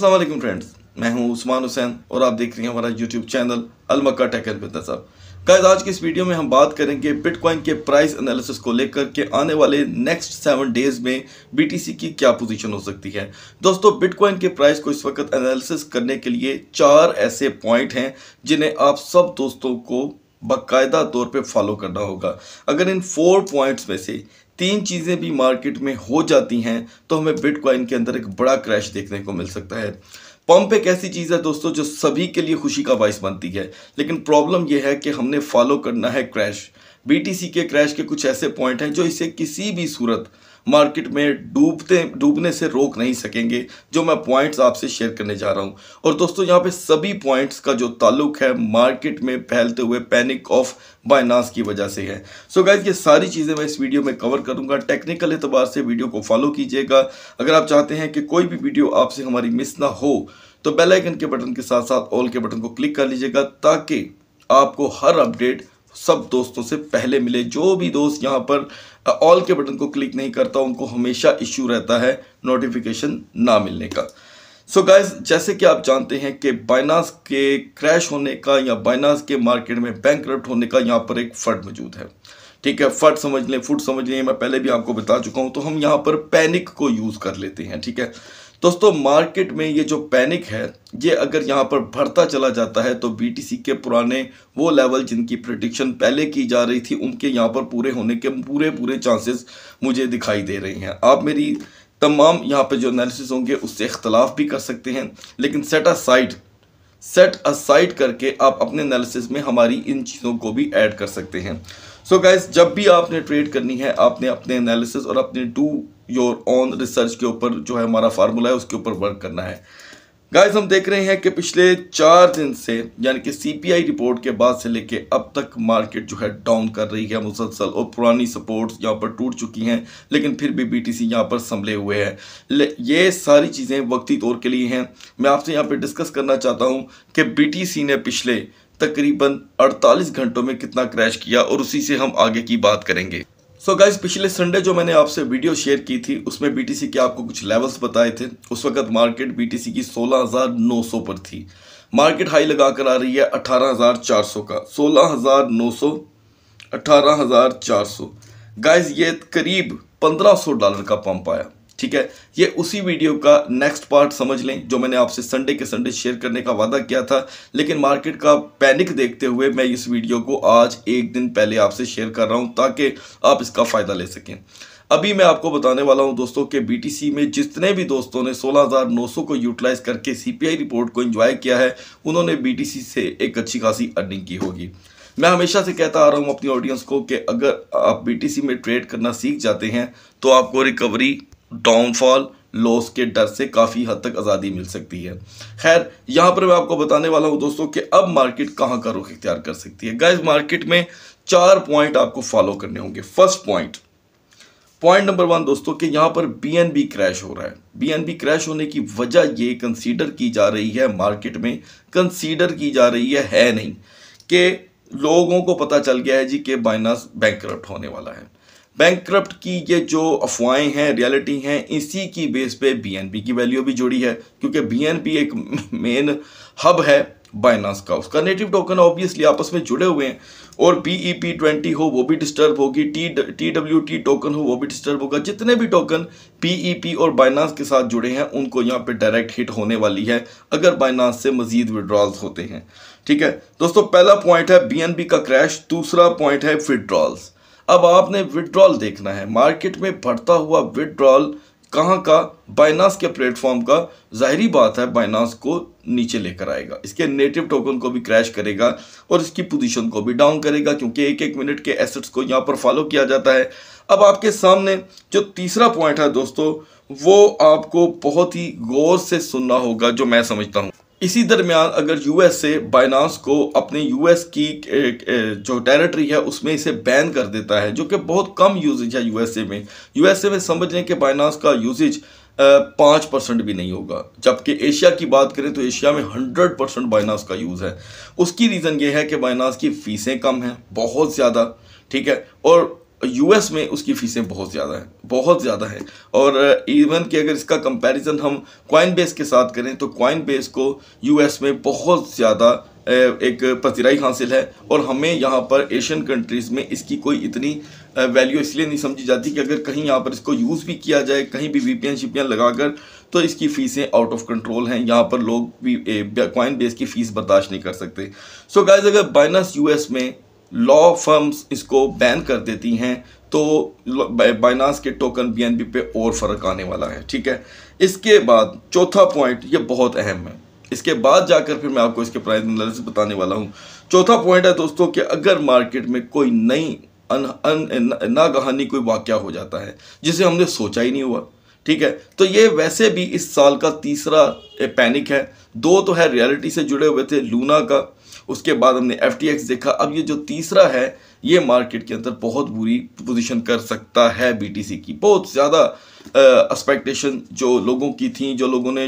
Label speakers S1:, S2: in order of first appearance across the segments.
S1: वालेकुम फ्रेंड्स, मैं हूँ उस्मान हुसैन और आप देख रहे हैं हमारा यूट्यूब चैनल अलमक्का टेक बिज़नेस अब गाइस आज की इस वीडियो में हम बात करेंगे बिटकॉइन के प्राइस एनालिसिस को लेकर के आने वाले नेक्स्ट सेवन डेज़ में बीटीसी की क्या पोजीशन हो सकती है। दोस्तों बिटकॉइन के प्राइस को इस वक्त एनालिसिस करने के लिए चार ऐसे पॉइंट हैं जिन्हें आप सब दोस्तों को बाकायदा तौर पे फॉलो करना होगा। अगर इन फोर पॉइंट्स में से तीन चीज़ें भी मार्केट में हो जाती हैं तो हमें बिटकॉइन के अंदर एक बड़ा क्रैश देखने को मिल सकता है। पंप एक ऐसी चीज़ है दोस्तों, जो सभी के लिए खुशी का बायस बनती है, लेकिन प्रॉब्लम यह है कि हमने फॉलो करना है क्रैश। बीटीसी के क्रैश के कुछ ऐसे पॉइंट हैं जो इसे किसी भी सूरत मार्केट में डूबते, डूबने से रोक नहीं सकेंगे, जो मैं पॉइंट्स आपसे शेयर करने जा रहा हूँ। और दोस्तों, यहाँ पे सभी पॉइंट्स का जो ताल्लुक है मार्केट में फैलते हुए पैनिक ऑफ़ बाइनास की वजह से है। सो so गाइज़ ये सारी चीज़ें मैं इस वीडियो में कवर करूँगा। टेक्निकल एतबार से वीडियो को फॉलो कीजिएगा। अगर आप चाहते हैं कि कोई भी वीडियो आपसे हमारी मिस ना हो तो बेल आइकन के बटन के साथ साथ ऑल के बटन को क्लिक कर लीजिएगा, ताकि आपको हर अपडेट सब दोस्तों से पहले मिले जो भी दोस्त यहाँ पर ऑल के बटन को क्लिक नहीं करता, उनको हमेशा इश्यू रहता है नोटिफिकेशन ना मिलने का। सो so गाइज़ जैसे कि आप जानते हैं कि बाइनास के क्रैश होने का या बाइनास के मार्केट में बैंक होने का यहाँ पर एक फंड मौजूद है। ठीक है, फट समझ लें, फुट समझ लें, मैं पहले भी आपको बता चुका हूँ तो हम यहाँ पर पैनिक को यूज़ कर लेते हैं, ठीक है। दोस्तों, मार्केट में ये जो पैनिक है, ये अगर यहाँ पर बढ़ता चला जाता है तो बीटीसी के पुराने वो लेवल जिनकी प्रडिक्शन पहले की जा रही थी, उनके यहाँ पर पूरे होने के पूरे पूरे चांसेस मुझे दिखाई दे रही हैं। आप मेरी तमाम यहाँ पर जो एनालिसिस होंगे, उससे इख्तलाफ भी कर सकते हैं। लेकिन set aside set aside करके आप अपने एनालिसिस में हमारी इन चीज़ों को भी ऐड कर सकते हैं। सो so गाइस जब भी आपने ट्रेड करनी है, आपने अपने एनालिसिस और अपने डू योर ऑन रिसर्च के ऊपर जो है हमारा फार्मूला है, उसके ऊपर वर्क करना है। गाइस हम देख रहे हैं कि पिछले चार दिन से, यानी कि सीपीआई रिपोर्ट के बाद से लेके अब तक मार्केट जो है डाउन कर रही है, मुसलसल और पुरानी सपोर्ट्स यहाँ पर टूट चुकी हैं, लेकिन फिर भी बीटीसी यहाँ पर संभले हुए हैं। ये सारी चीज़ें वक्ती तौर के लिए हैं। मैं आपसे यहाँ पर डिस्कस करना चाहता हूँ कि बीटीसी ने पिछले तकरीबन 48 घंटों में कितना क्रैश किया, और उसी से हम आगे की बात करेंगे। सो so गाइज़ पिछले संडे जो मैंने आपसे वीडियो शेयर की थी उसमें बीटीसी के आपको कुछ लेवल्स बताए थे। उस वक्त मार्केट बीटीसी की 16,900 पर थी। मार्केट हाई लगा कर आ रही है 18,400 का। 16,900 18,400 गाइज़ ये करीब 1500 डॉलर का पंप आया। ठीक है? ये उसी वीडियो का नेक्स्ट पार्ट समझ लें जो मैंने आपसे संडे के संडे शेयर करने का वादा किया था। लेकिन मार्केट का पैनिक देखते हुए मैं इस वीडियो को आज एक दिन पहले आपसे शेयर कर रहा हूँ ताकि आप इसका फ़ायदा ले सकें। अभी मैं आपको बताने वाला हूँ दोस्तों कि बीटीसी में जितने भी दोस्तों ने 16,900 को यूटिलाइज करके सीपीआई रिपोर्ट को एंजॉय किया है उन्होंने बीटीसी से एक अच्छी खासी अर्निंग की होगी। मैं हमेशा से कहता आ रहा हूँ अपनी ऑडियंस को कि अगर आप बीटीसी में ट्रेड करना सीख जाते हैं तो आपको रिकवरी डाउनफॉल लॉस के डर से काफ़ी हद तक आज़ादी मिल सकती है। खैर, यहाँ पर मैं आपको बताने वाला हूँ दोस्तों कि अब मार्केट कहाँ का रुख इख्तियार कर सकती है। गाइस मार्केट में चार पॉइंट आपको फॉलो करने होंगे। First point point number one दोस्तों कि यहाँ पर बीएनबी क्रैश हो रहा है। बीएनबी क्रैश होने की वजह ये कंसीडर की जा रही है मार्केट में। कंसीडर की जा रही है है नहीं कि लोगों को पता चल गया है जी कि बाइनास बैंक होने वाला है। बैंक की ये जो अफवाहें हैं रियलिटी हैं, इसी की बेस पे बीएनबी की वैल्यू भी जुड़ी है, क्योंकि बीएनबी एक मेन हब है बाइनास का। उसका नेटिव टोकन ऑब्वियसली आपस में जुड़े हुए हैं, और पी ई पी ट्वेंटी हो, वो भी डिस्टर्ब होगी T T W T token हो, वो भी डिस्टर्ब होगा। जितने भी टोकन पी ई पी और बाइनास के साथ जुड़े हैं, उनको यहाँ पे डायरेक्ट हिट होने वाली है, अगर बाइनास से मजीद विड्रॉल्स होते हैं। ठीक है? दोस्तों, पहला पॉइंट है BNB का क्रैश दूसरा पॉइंट है विड्रॉल्स अब आपने विड्रॉल देखना है। मार्केट में बढ़ता हुआ विड्रॉल कहाँ का? बाइनास के प्लेटफॉर्म का। जाहरी बात है बाइनास को नीचे लेकर आएगा। इसके नेटिव टोकन को भी क्रैश करेगा और इसकी पोजीशन को भी डाउन करेगा क्योंकि एक एक मिनट के एसेट्स को यहाँ पर फॉलो किया जाता है। अब आपके सामने जो तीसरा पॉइंट है दोस्तों, वो आपको बहुत ही गौर से सुनना होगा, जो मैं समझता हूँ। इसी दरमियान अगर यूएस से बाइनास को अपने यूएस की जो टेरिटरी है, उसमें इसे बैन कर देता है, जो कि बहुत कम यूजेज है यूएसए में। यूएसए में समझ लें कि बाइनास का यूजेज पाँच परसेंट भी नहीं होगा। जबकि एशिया की बात करें तो एशिया में हंड्रेड परसेंट बाइनास का यूज़ है। उसकी रीज़न ये है कि बाइनास की फ़ीसें कम हैं, बहुत ज़्यादा, ठीक है? और यूएस में उसकी फ़ीसें बहुत ज़्यादा हैं, बहुत ज़्यादा है। और इवन कि अगर इसका कंपैरिजन हम क्वाइन बेस के साथ करें तो क्वाइन बेस को यूएस में बहुत ज़्यादा एक पजीराई हासिल है। और हमें यहाँ पर एशियन कंट्रीज़ में इसकी कोई इतनी वैल्यू इसलिए नहीं समझी जाती कि अगर कहीं यहाँ पर इसको यूज़ भी किया जाए, कहीं भी वी पी शिपियाँ लगाकर तो इसकी फ़ीसें आउट ऑफ़ कंट्रोल हैं। यहाँ पर लोग भी क्वाइन बेस की फ़ीस बर्दाश्त नहीं कर सकते। सो so गाइज़ अगर बाइनस यूएस में लॉ फर्म्स इसको बैन कर देती हैं तो बाइनास के टोकन बीएनबी पे और फ़र्क आने वाला है ठीक है? इसके बाद चौथा पॉइंट ये बहुत अहम है। इसके बाद जाकर फिर मैं आपको इसके प्राइस एनालिसिस बताने वाला हूँ। चौथा पॉइंट है दोस्तों कि अगर मार्केट में कोई नई अन, नागहानी कोई वाक्य हो जाता है जिसे हमने सोचा ही नहीं हुआ ठीक है? तो ये वैसे भी इस साल का तीसरा पैनिक है। दो तो है रियलिटी से जुड़े हुए थे लूना का उसके बाद हमने FTX देखा। अब ये जो तीसरा है, ये मार्केट के अंदर बहुत बुरी पोजीशन कर सकता है बीटीसी की। बहुत ज़्यादा एक्सपेक्टेशन जो लोगों की थी, जो लोगों ने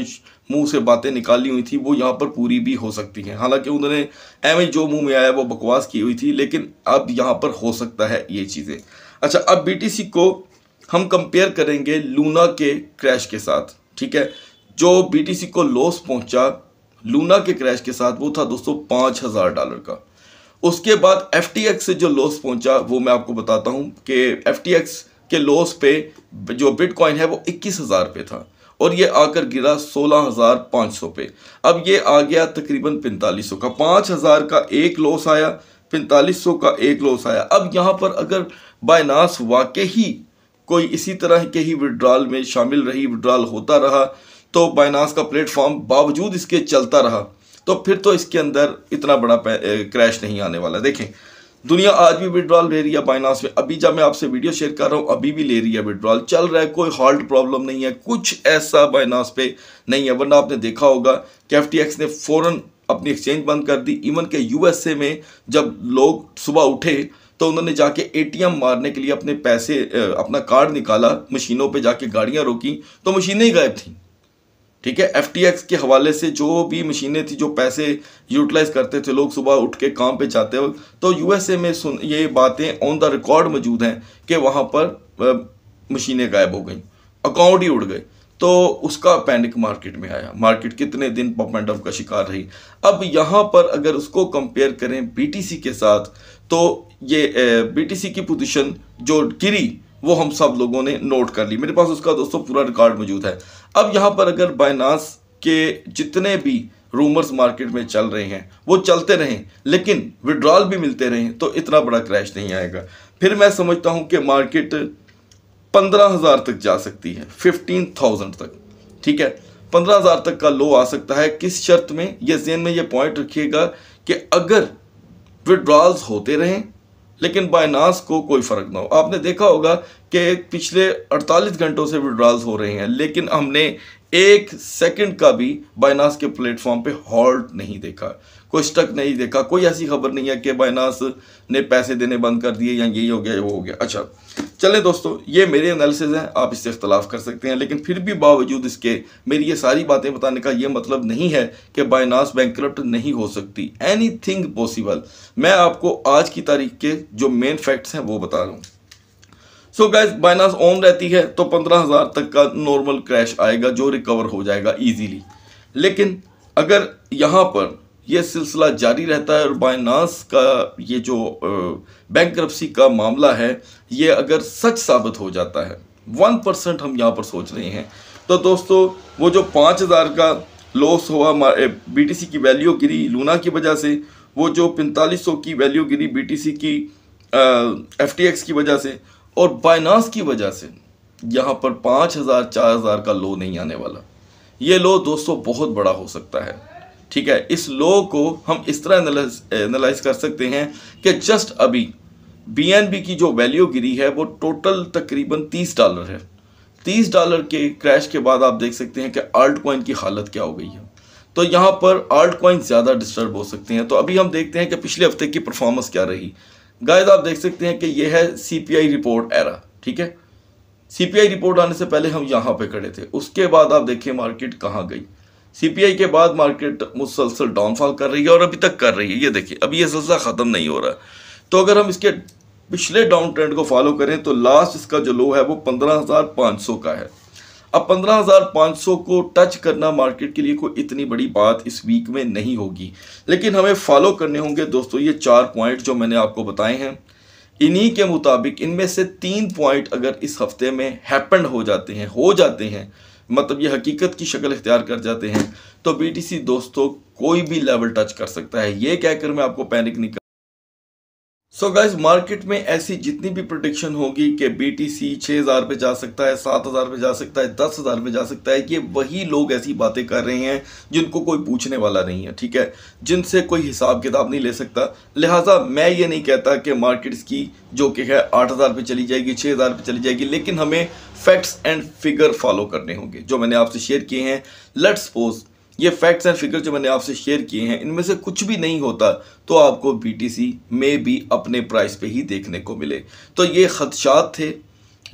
S1: मुँह से बातें निकाली हुई थी, वो यहाँ पर पूरी भी हो सकती हैं। हालाँकि उन्होंने एम जो मुँह में आया वो बकवास की हुई थी, लेकिन अब यहाँ पर हो सकता है ये चीज़ें। अच्छा अब बीटीसी को हम कंपेयर करेंगे लूना के क्रैश के साथ, ठीक है? जो बीटीसी को लॉस पहुँचा लूना के क्रैश के साथ वो था दोस्तों पाँच हज़ार डॉलर का। उसके बाद FTX से जो लॉस पहुँचा, वो मैं आपको बताता हूँ कि FTX के लॉस पे जो बिटकॉइन है वो इक्कीस हज़ार पे था और ये आकर गिरा सोलह हज़ार पाँच सौ पे। अब ये आ गया तकरीबन पैंतालीस सौ का। पाँच हज़ार का एक लॉस आया, पैंतालीस सौ का एक लॉस आया। अब यहाँ पर अगर बायनास वाकई कोई इसी तरह के ही विड्रॉल में शामिल रही विड्रॉल होता रहा तो बाइनास का प्लेटफॉर्म बावजूद इसके चलता रहा तो फिर तो इसके अंदर इतना बड़ा क्रैश नहीं आने वाला। देखें, दुनिया आज भी विड्रॉल ले रही है बाइनास में। अभी जब मैं आपसे वीडियो शेयर कर रहा हूँ, अभी भी ले रही है विड्रॉल चल रहा है, कोई हॉल्ट प्रॉब्लम नहीं है, कुछ ऐसा बाइनास पे नहीं है। वरना आपने देखा होगा कि एफ़ ने फ़ौरन अपनी एक्सचेंज बंद कर दी। इवन के यूएसए में जब लोग सुबह उठे तो उन्होंने जाके एटीएम मारने के लिए अपने पैसे अपना कार्ड निकाला, मशीनों पे जाके गाड़ियाँ रोकी तो मशीनें ही गायब थी। ठीक है? एफटीएक्स के हवाले से जो भी मशीनें थी, जो पैसे यूटिलाइज करते थे, लोग सुबह उठ के काम पे जाते हो तो यूएसए में सुन, ये बातें ऑन द रिकॉर्ड मौजूद हैं कि वहाँ पर मशीनें गायब हो गई। अकाउंट ही उड़ गए। तो उसका पैनिक मार्केट में आया। मार्केट कितने दिन पप एंड का शिकार रही। अब यहाँ पर अगर उसको कंपेयर करें बीटीसी के साथ तो ये बीटीसी की पोजीशन जो गिरी, वो हम सब लोगों ने नोट कर ली। मेरे पास उसका दोस्तों पूरा रिकॉर्ड मौजूद है। अब यहाँ पर अगर बाइनास के जितने भी रूमर्स मार्केट में चल रहे हैं, वो चलते रहें, लेकिन विड्रॉल भी मिलते रहें तो इतना बड़ा क्रैश नहीं आएगा। फिर मैं समझता हूँ कि मार्केट पंद्रह हज़ार तक जा सकती है फिफ्टीन थाउज़ेंड तक, ठीक है? पंद्रह हज़ार तक का लो आ सकता है। किस शर्त में? ये जेन में ये पॉइंट रखिएगा कि अगर विड्रॉल्स होते रहें लेकिन बायनास को कोई फ़र्क ना हो। आपने देखा होगा कि पिछले 48 घंटों से विड्रॉल्स हो रहे हैं, लेकिन हमने एक सेकंड का भी बायनास के प्लेटफॉर्म पे हॉल्ट नहीं देखा, कोई स्टक नहीं देखा, कोई ऐसी खबर नहीं है कि बायनास ने पैसे देने बंद कर दिए या ये हो गया, वो हो गया। अच्छा चलें दोस्तों, ये मेरे एनालिसिस हैं, आप इससे इख्तलाफ कर सकते हैं, लेकिन फिर भी बावजूद इसके, मेरी ये सारी बातें बताने का ये मतलब नहीं है कि बायनास बैंक नहीं हो सकती। एनी थिंग पॉसिबल मैं आपको आज की तारीख के जो मेन फैक्ट्स हैं, वो बता रहा हूँ। सो गैस बाइनास ऑन रहती है तो पंद्रह हज़ार तक का नॉर्मल क्रैश आएगा, जो रिकवर हो जाएगा इजीली लेकिन अगर यहाँ पर यह सिलसिला जारी रहता है और बाइनास का ये जो बैंक का मामला है, ये अगर सच साबित हो जाता है वन परसेंट हम यहाँ पर सोच रहे हैं। तो दोस्तों, वो जो पाँच हज़ार का लॉस हुआ बीटीसी की वैल्यू गिरी लूना की वजह से, वो जो पैंतालीस सौ की वैल्यू गिरी बीटीसी की एफटीएक्स की वजह से और बाइनास की वजह से, यहाँ पर पाँच हज़ार, चार हज़ार का लो नहीं आने वाला। ये लो दोस्तों बहुत बड़ा हो सकता है। ठीक है? इस लो को हम इस तरह एनालाइज कर सकते हैं कि जस्ट अभी बीएनबी की जो वैल्यू गिरी है, वो टोटल तकरीबन तीस डॉलर है। तीस डॉलर के क्रैश के बाद आप देख सकते हैं कि आल्ट कॉइन की हालत क्या हो गई है। तो यहाँ पर आल्ट कॉइन ज़्यादा डिस्टर्ब हो सकते हैं। तो अभी हम देखते हैं कि पिछले हफ़्ते की परफॉर्मेंस क्या रही। गायद आप देख सकते हैं कि यह है सीपीआई रिपोर्ट एरा ठीक है? सीपीआई रिपोर्ट आने से पहले हम यहाँ पे खड़े थे। उसके बाद आप देखिए मार्केट कहाँ गई। सीपीआई के बाद मार्केट मुसलसल डाउनफॉल कर रही है और अभी तक कर रही है। ये देखिए अभी ये सिलसिला ख़त्म नहीं हो रहा। तो अगर हम इसके पिछले डाउन ट्रेंड को फॉलो करें तो लास्ट इसका जो लो है वो 15,500 का है। अब 15,500 को टच करना मार्केट के लिए कोई इतनी बड़ी बात इस वीक में नहीं होगी। लेकिन हमें फॉलो करने होंगे दोस्तों ये चार पॉइंट जो मैंने आपको बताए हैं। इन्हीं के मुताबिक इनमें से तीन पॉइंट अगर इस हफ़्ते में हैपन हो जाते हैं हो जाते हैं मतलब ये हकीकत की शक्ल इख्तियार कर जाते हैं। तो बीटीसी दोस्तों कोई भी लेवल टच कर सकता है। ये कहकर मैं आपको पैनिक नहीं सो गाइज़ मार्केट में ऐसी जितनी भी प्रोडिक्शन होगी कि बी टी सी छः हज़ार पे जा सकता है, सात हज़ार पे जा सकता है, दस हज़ार पे जा सकता है, ये वही लोग ऐसी बातें कर रहे हैं जिनको कोई पूछने वाला नहीं है, ठीक है? जिनसे कोई हिसाब किताब नहीं ले सकता। लिहाजा मैं ये नहीं कहता कि मार्केट्स की जो कि है, आठ हज़ार पे चली जाएगी छः हज़ार पे चली जाएगी, लेकिन हमें फैक्ट्स एंड फिगर फॉलो करने होंगे, जो मैंने आपसे शेयर किए हैं। लेट्स सपोज़ ये फैक्ट्स एंड फिगर जो मैंने आपसे शेयर किए हैं, इनमें से कुछ भी नहीं होता तो आपको बी टी सी में भी अपने प्राइस पे ही देखने को मिले। तो ये खदशात थे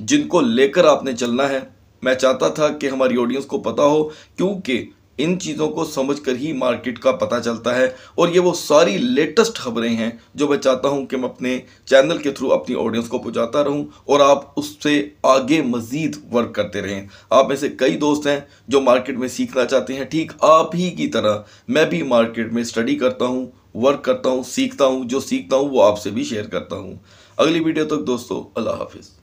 S1: जिनको लेकर आपने चलना है। मैं चाहता था कि हमारी ऑडियंस को पता हो, क्योंकि इन चीज़ों को समझकर ही मार्केट का पता चलता है और ये वो सारी लेटेस्ट खबरें हैं जो मैं चाहता हूँ कि मैं अपने चैनल के थ्रू अपनी ऑडियंस को पहुंचाता रहूँ और आप उससे आगे मज़ीद वर्क करते रहें। आप में से कई दोस्त हैं जो मार्केट में सीखना चाहते हैं। ठीक आप ही की तरह मैं भी मार्केट में स्टडी करता हूँ वर्क करता हूँ, सीखता हूँ, जो सीखता हूँ वो आपसे भी शेयर करता हूँ। अगली वीडियो तक दोस्तों, अल्लाह हाफिज़।